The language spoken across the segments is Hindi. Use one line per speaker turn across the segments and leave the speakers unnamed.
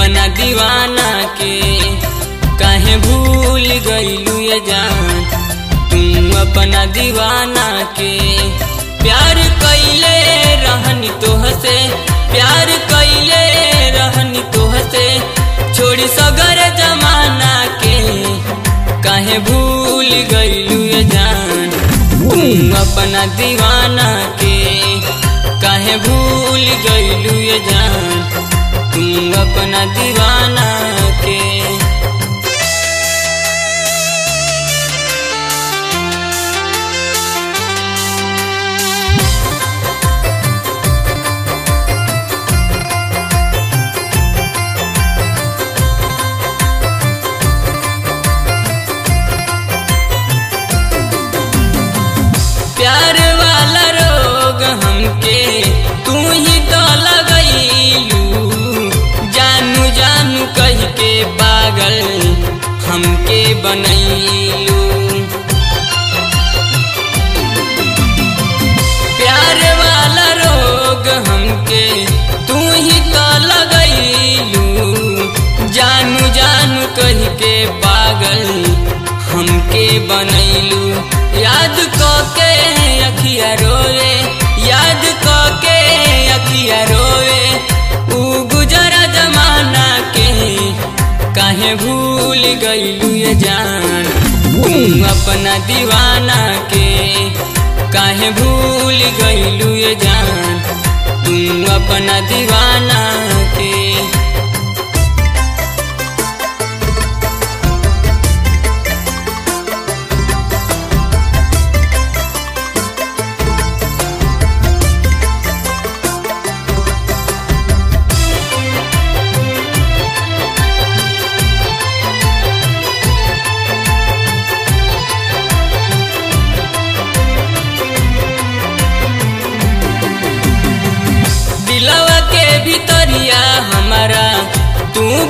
अपना दीवाना के काहे भूल गईलू ये जान? तुम अपना दीवाना के प्यार कैले रहनी तो हसे, प्यार कैले रहनी तो हसे। छोड़ी सगर जमाना के काहे भूल गईलू ये जान? तुम अपना दीवाना के काहे भूल गईलू ये जान? तुम अपना दीवाना के हमके तू ही तो लगैलू। जानू जानू कह के पागल हमके बनैलू। याद के अखिया रोए याद के अखिया रोए ऊ गुजरा जमाना के काहे भूल गईलू ये जान। तुम अपना दीवाना के काहे भूल अपना दीवाना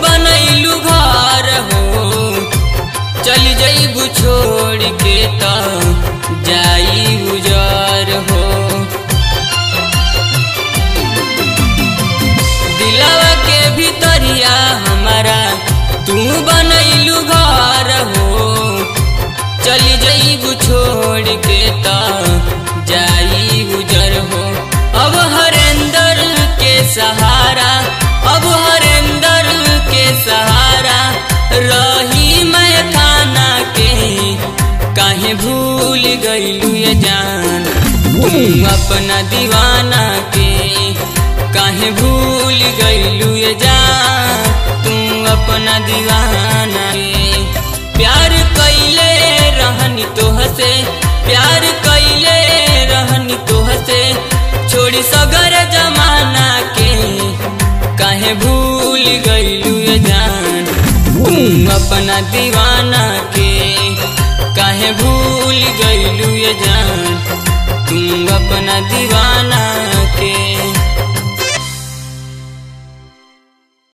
बनैलू घर हो। चल जईबू छोड़ के तई जान तुम अपना दीवाना के काहे भूल गईलू ये जान तुम अपना दीवाना के प्यार कैले रहनी तो हसे प्यार कैले रहनी तो हसे। छोड़ी सगर जमाना के काहे भूल गईलू ये जान। तुम अपना दीवाना के भूल गईलू ये जान। तुम अपना दीवाना